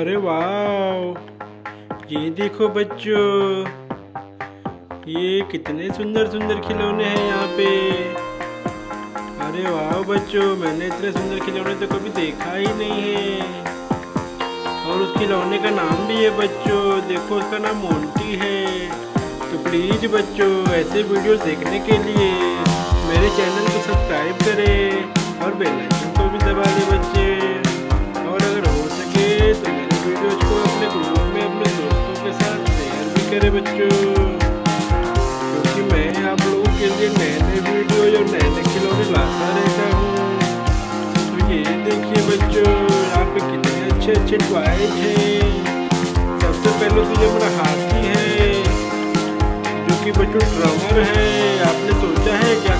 अरे वाह ये देखो बच्चों, ये कितने सुंदर सुंदर खिलौने हैं यहाँ पे। अरे वाह बच्चों, मैंने इतने सुंदर खिलौने तो कभी देखा ही नहीं है। और उस खिलौने का नाम भी है बच्चों, देखो उसका नाम मोंटी है। तो प्लीज़ बच्चों, ऐसे वीडियो देखने के लिए मेरे चैनल को सब्सक्राइब करें और बेल आइकन को भी दबा दें बच्चे। वीडियोज़ को अपने ग्रुप में अपने दोस्तों के साथ शेयर भी करें बच्चों। क्योंकि मैं आप लोगों के लिए नए नए वीडियो और नए नए खिलौने लाता रहता हूँ। तो ये देखिए बच्चों, यहाँ पे कितने अच्छे अच्छे टॉयज हैं। सबसे पहले तो ये मेरा हाथी है, जो कि बच्चों ड्रमर है। आपने सोचा है क्या?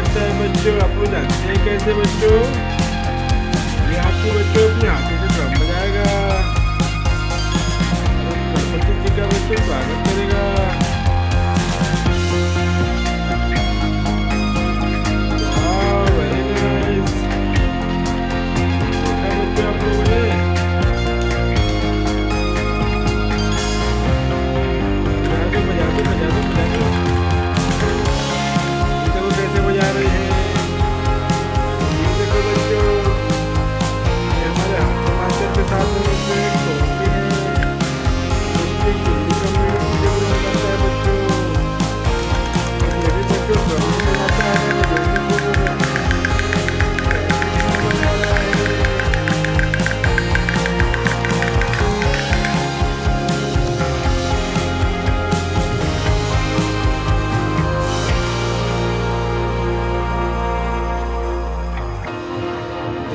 हाथी कर सकता है बच्चों आप लोग जानते हैं कैसे बच्चों ये हाथी बच्चों अपने हाथी से ड्रम बजाएगा और गणपति जी का बच्चों स्वागत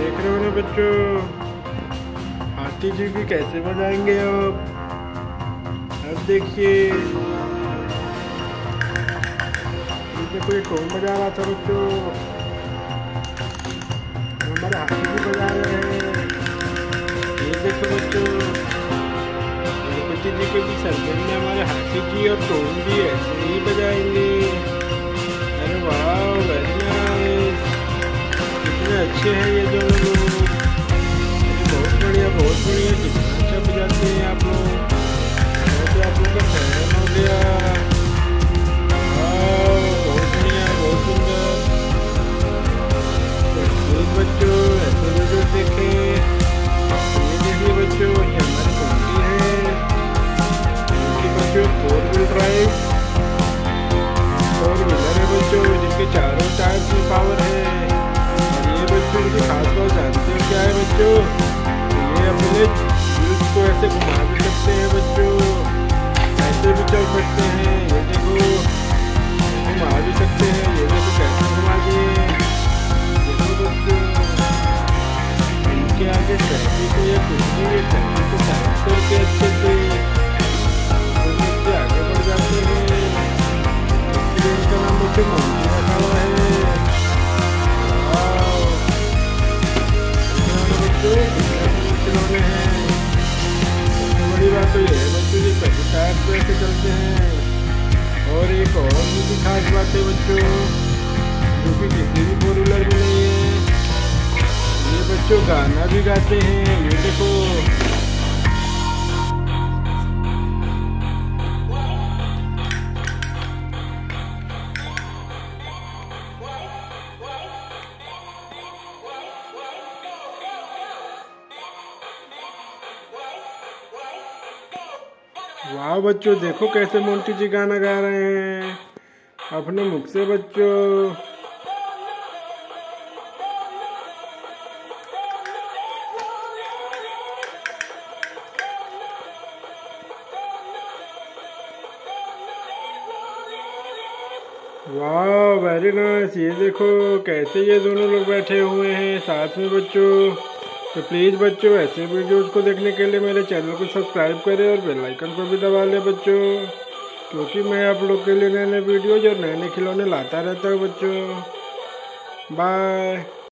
देख रहे हो ना बच्चों? हाथी जी भी कैसे बजाएँगे अब अब देखिए। देखो ये कौन बजा रहा था बच्चों। हमारे हाथी भी बजा रहे हैं। ये देखो बच्चों। गणपति जी के भी सरगम में हमारे हाथी जी और टोन भी ऐसे ही बजाएँगे। अरे वाह वेरी कितने अच्छे हैं ये दोनों लोग। बहुत बढ़िया बहुत बढ़िया। कितना अच्छा बजाते हैं आप लोग फ़ैन हो गया। बच्चों, ऐसे वीडियो बच्चों है। बच्चों जिसके चारों टायर्स में पावर है। और ये खास बात जानते हो क्या है बच्चों ये अपने व्हील्स को ऐसे घुमा भी सकते हैं बच्चों ऐसे भी चल सकते हैं, ये देखो घुमा भी सकते हैं, ये देखो कैसे खिलौने हैं बड़ी बात तो ये है, बच्चों ये सभी टायर पे ऐसे चलते हैं। और एक और भी खास बात है बच्चों, जो कि किसी भी फोर व्हीलर में नहीं है। ये बच्चों गाना भी गाते हैं, ये देखो। वाह बच्चों, देखो कैसे मोंटी जी गाना गा रहे हैं। अपने मुख से बच्चों। वाह वेरी नाइस ये देखो, कैसे ये दोनों लोग बैठे हुए हैं साथ में बच्चों। तो प्लीज़ बच्चों, ऐसे वीडियोज़ को देखने के लिए मेरे चैनल को सब्सक्राइब करें और बेल आइकन को भी दबा लें बच्चों। क्योंकि मैं आप लोग के लिए नए नए वीडियोज़ और नए नए खिलौने लाता रहता हूँ बच्चों। बाय